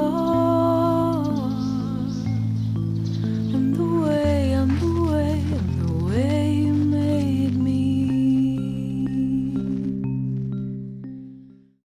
Oh.